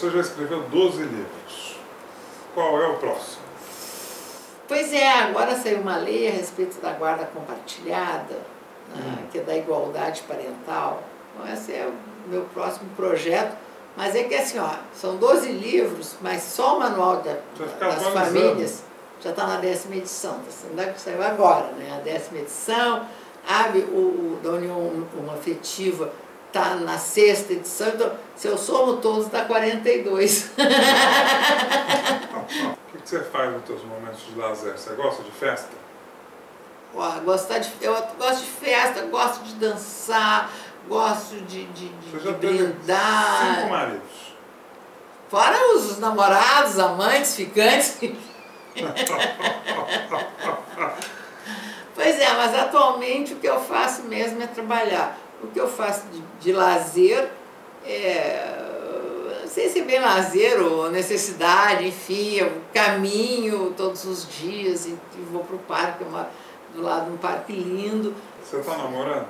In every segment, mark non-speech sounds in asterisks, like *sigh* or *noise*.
Você já escreveu 12 livros. Qual é o próximo? Pois é, agora saiu uma lei a respeito da guarda compartilhada, né, Hum. que é da igualdade parental. Então esse é o meu próximo projeto. Mas é que assim, ó, são 12 livros, mas só o manual da- das famílias já está na décima edição. Tá saiu agora, né? A décima edição, abre o, o da União Uma Afetiva está na sexta edição, então se eu somo todos dá 42. *laughs* O que você faz nos seus momentos de lazer? Você gosta de festa? Ó, gostar de, eu gosto de festa, gosto de dançar, gosto de, de, de, Você de já teve brindar. cinco maridos. Fora os namorados, amantes, ficantes. *laughs* pois é, mas atualmente o que eu faço mesmo é trabalhar. O que eu faço de, de lazer é. Não sei se é bem lazer ou necessidade, enfim, eu caminho todos os dias e, vou para o parque, uma, do lado de um parque lindo. Você está namorando?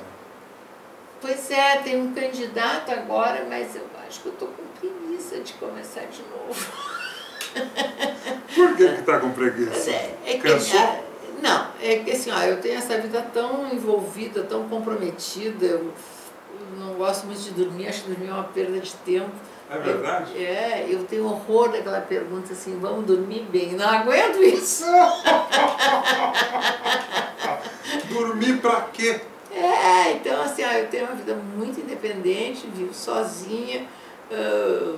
Pois é, tem um candidato agora, mas eu acho que eu estou com preguiça de começar de novo. Por que que tá com preguiça? é, é que, Cansou? É, não, é que assim, ó, eu tenho essa vida tão envolvida, tão comprometida, eu, não gosto muito de dormir, acho que dormir é uma perda de tempo. É verdade? Eu, é, eu tenho horror daquela pergunta assim, vamos dormir bem, não aguento isso. *laughs* Dormir pra quê? É, então assim, ó, eu tenho uma vida muito independente, vivo sozinha,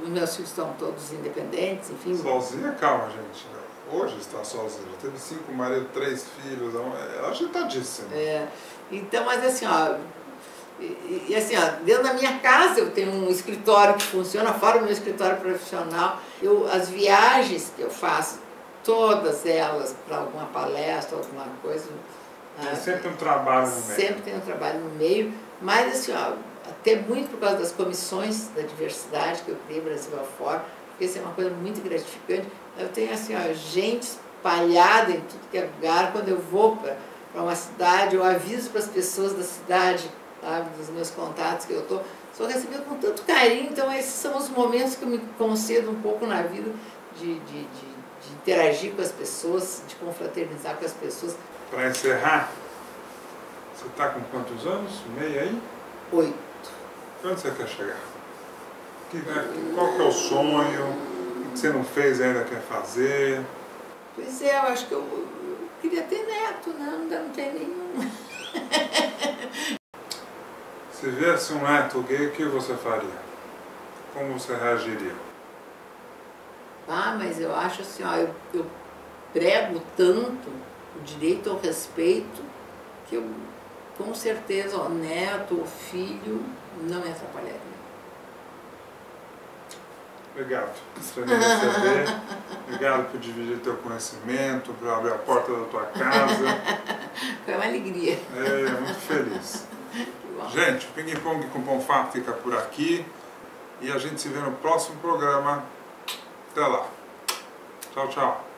os meus filhos estão todos independentes, enfim. Sozinha? Calma, gente. Hoje está sozinha. Teve cinco maridos, três filhos. É agitadíssima. É, então, mas assim, ó, e, e assim, ó, dentro da minha casa eu tenho um escritório que funciona, fora o meu escritório profissional. Eu, as viagens que eu faço, todas elas, para alguma palestra, alguma coisa. Tem né, sempre um trabalho no meio. Sempre tem um trabalho no meio, mas assim, ó, até muito por causa das comissões da diversidade que eu criei Brasil afora, isso é uma coisa muito gratificante. Eu tenho assim, ó, gente espalhada em tudo que é lugar. Quando eu vou para uma cidade, eu aviso para as pessoas da cidade, sabe, dos meus contatos que eu estou. Sou recebida com tanto carinho, então esses são os momentos que eu me concedo um pouco na vida de, de, de, de interagir com as pessoas, de confraternizar com as pessoas. Para encerrar, você está com quantos anos? Meio aí? Oito. Onde você quer chegar? Que- né, Qual que é o sonho? O que você não fez ainda quer fazer? Pois é, eu acho que eu, eu queria ter neto, né? Ainda não tem nenhum. *laughs* Se viesse um neto gay, o que você faria? Como você reagiria? Ah, mas eu acho assim, ó, eu, eu prego tanto o direito ao respeito que eu, com certeza, ó, neto ou filho não me atrapalharia. Obrigado me receber. Obrigado por dividir teu conhecimento, por abrir a porta da tua casa. *laughs* Foi uma alegria. É, muito feliz. *laughs* Bom. Gente, o Ping Pong com Ponfá fica por aqui e a gente se vê no próximo programa. Até lá. Tchau, tchau.